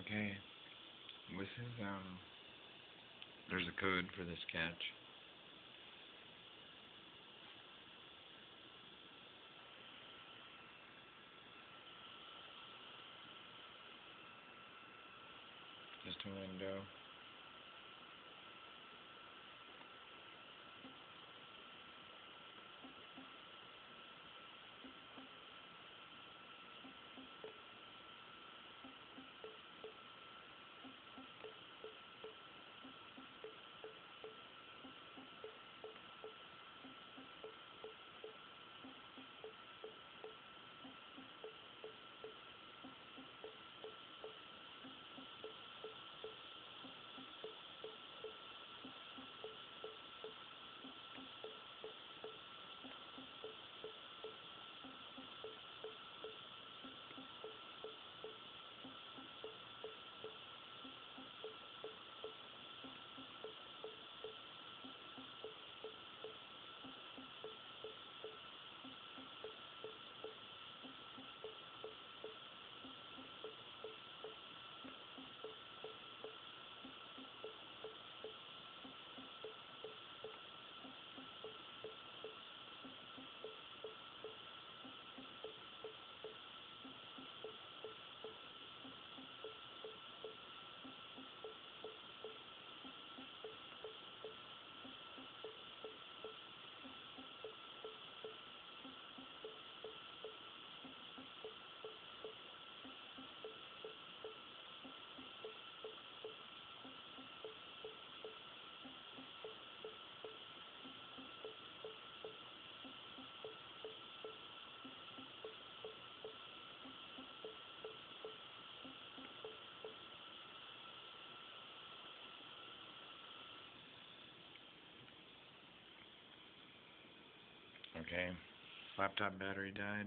Okay. This is, um, there's a code for this catch. Just a window. Okay. Laptop battery died.